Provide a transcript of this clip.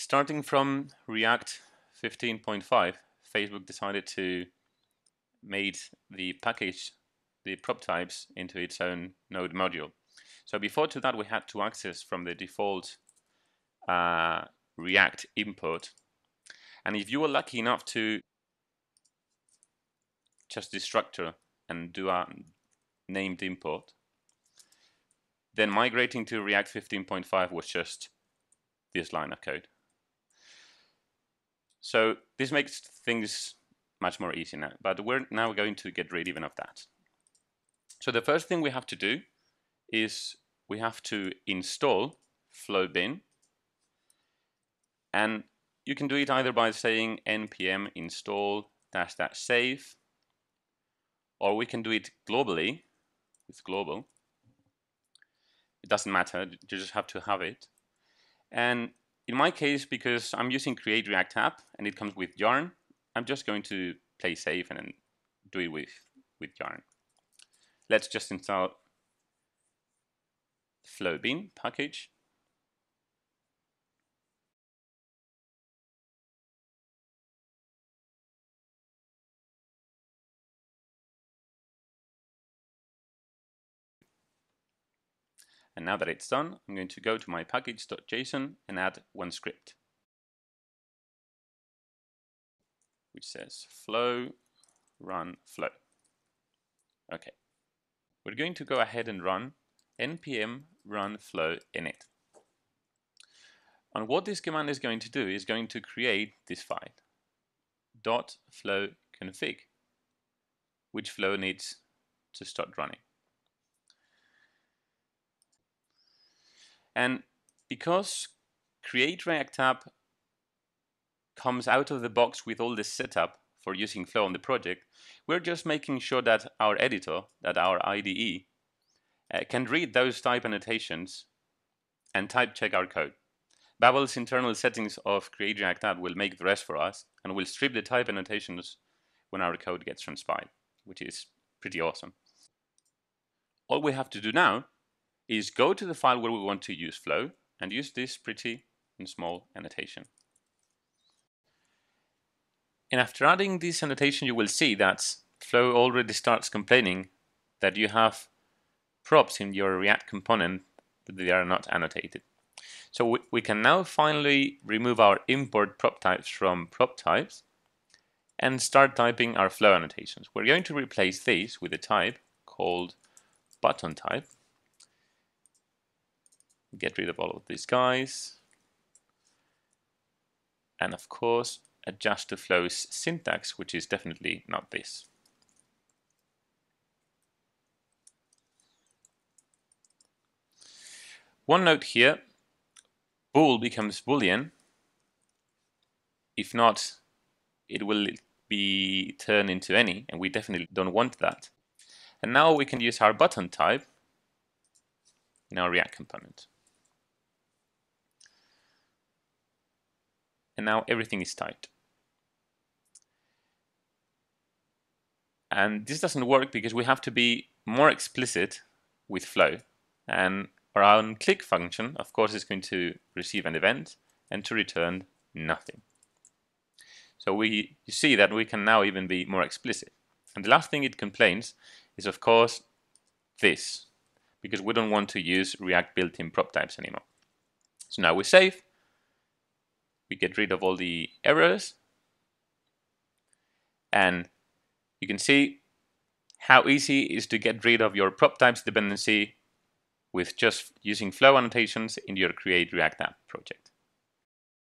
Starting from React 15.5, Facebook decided to made the package, the prop types into its own node module. So before to that, we had to access from the default uh, React import. And if you were lucky enough to just destructor and do a named import, then migrating to React 15.5 was just this line of code. So this makes things much more easy now, but we're now going to get rid even of that. So the first thing we have to do is we have to install flow-bin, and you can do it either by saying npm install dash dash save, or we can do it globally with global. It doesn't matter, you just have to have it. And in my case, because I'm using Create React App and it comes with Yarn, I'm just going to play safe and do it with, with Yarn. Let's just install flow-bin package. And now that it's done, I'm going to go to my package.json and add one script, which says flow run flow. Okay, we're going to go ahead and run npm run flow init. And what this command is going to do is going to create this file dot flow config, which flow needs to start running. And because Create React App comes out of the box with all this setup for using Flow on the project, we're just making sure that our editor, that our IDE, uh, can read those type annotations and type check our code. Babel's internal settings of Create React App will make the rest for us and will strip the type annotations when our code gets transpiled, which is pretty awesome. All we have to do now is go to the file where we want to use flow and use this pretty and small annotation. And after adding this annotation, you will see that Flow already starts complaining that you have props in your React component but they are not annotated. So we, we can now finally remove our import prop types from prop types and start typing our flow annotations. We're going to replace these with a type called button type get rid of all of these guys. And of course, adjust the flow's syntax, which is definitely not this. One note here, bool becomes boolean. If not, it will be turned into any, and we definitely don't want that. And now we can use our button type in our React component. And now everything is tight. And this doesn't work because we have to be more explicit with flow. And our on click function, of course, is going to receive an event and to return nothing. So we you see that we can now even be more explicit. And the last thing it complains is, of course, this, because we don't want to use React built-in prop types anymore. So now we save, we get rid of all the errors and you can see how easy it is to get rid of your prop types dependency with just using flow annotations in your create react app project.